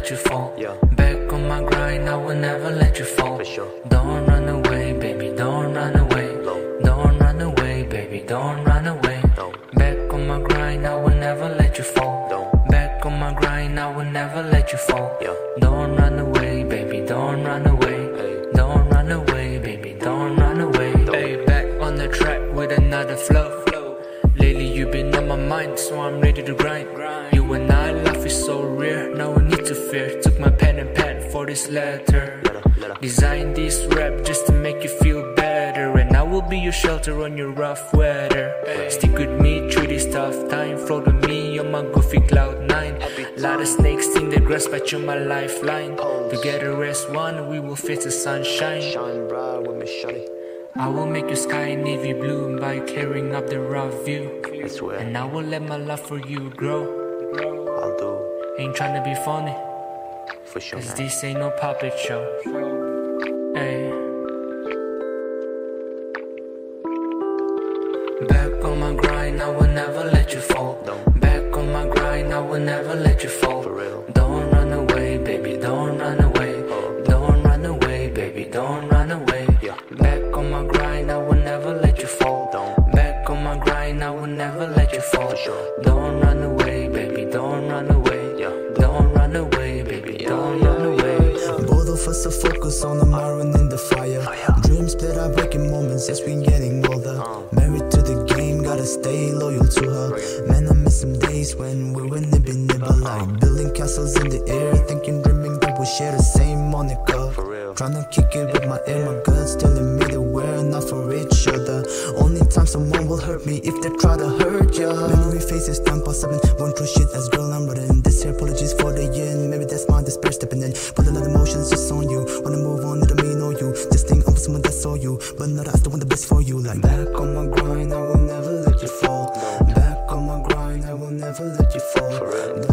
let you fall. Yeah. Back on my grind, I will never let you fall. For sure. Don't run away, baby, don't run away. No. Don't run away, baby, don't run away. No. Back on my grind, I will never let you fall. Don't. Back on my grind, I will never let you fall. Yeah. Don't run away, baby, don't run away. Hey. Don't run away, baby, don't run away. Hey, back on the track with another flow. Lately you've been on my mind, so I'm ready to grind. You and I, life is so rare, no need to fear. Took my pen and pad for this letter. Design this rap just to make you feel better, and I will be your shelter on your rough weather. Stick with me through this tough time. Float with me on my goofy cloud nine. Lot of snakes in the grass, but you're my lifeline. Together as one, we will face the sunshine. Shine bright with me, shawty. I will make your sky navy blue by clearing up the rough view. I swear. And I will let my love for you grow. I'll do. Ain't trying to be funny, For sure. cause man. this ain't no puppet show. Hey. Back on my grind, I will never let you fall. Don't. Back on my grind, I will never let you you fall. For sure. Don't run away, baby, don't run away. Yeah. Don't run away, baby, don't run away. Both of us are focused on the iron in the fire. Dreams that are breaking moments as we getting older. Married to the game, gotta stay loyal to her. Man, I miss some days when we were nibby nibble like building castles in the air, thinking, dreaming that we share the same moniker. Real. Tryna kick it with my air, my guts telling me that we're not for each other. Only Sometimes someone will hurt me. If they try to hurt ya. Memory faces time past seven One true shit as girl I'm running This here apologies for the end. Maybe that's my despair stepping in. Put a lot of emotions just on you. Wanna move on, that me mean you. Just think I'm someone that saw you. But not I still want the best for you. Like back on my grind, I will never let you fall. Back on my grind, I will never let you fall.